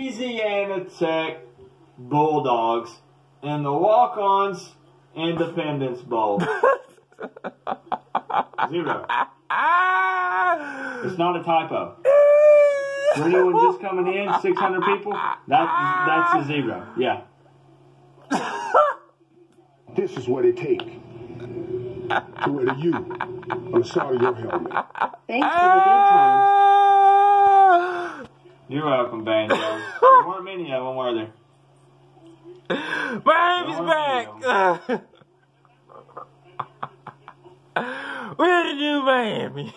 Louisiana Tech Bulldogs in the walk-ons Independence Bowl. Zero. It's not a typo. For anyone just coming in, 600 people, that, that's a zero. Yeah. This is what it takes to wear the U on the side of your helmet. Thanks for the good times. You're welcome, Banjo. there weren't many of them, were there? Miami's Don't back. Where the new Miami?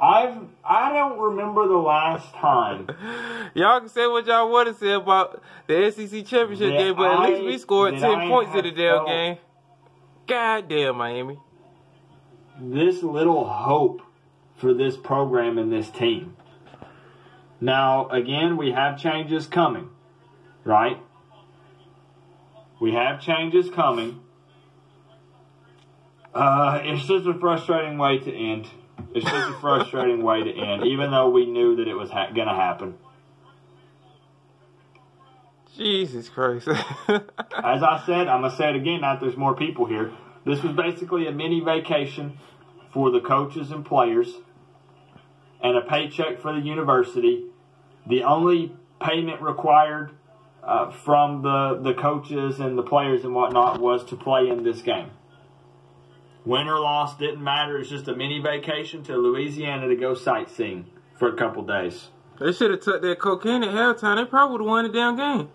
I've I don't remember the last time. Y'all can say what y'all want to say about the SEC championship That game, but at least we scored 10 I points in the damn game. God damn, Miami. This little hope for this program and this team. Now, again, we have changes coming, right? We have changes coming. Uh, it's just a frustrating way to end. It's just a frustrating way to end, even though we knew that it was ha- going to happen. Jesus Christ. As I said, I'm gonna say it again. Now that there's more people here, this was basically a mini vacation for the coaches and players, and a paycheck for the university. The only payment required uh, from the the coaches and the players and whatnot was to play in this game. Win or loss didn't matter. It's just a mini vacation to Louisiana to go sightseeing for a couple days. they should have took that cocaine at halftime. They probably would have won the damn game.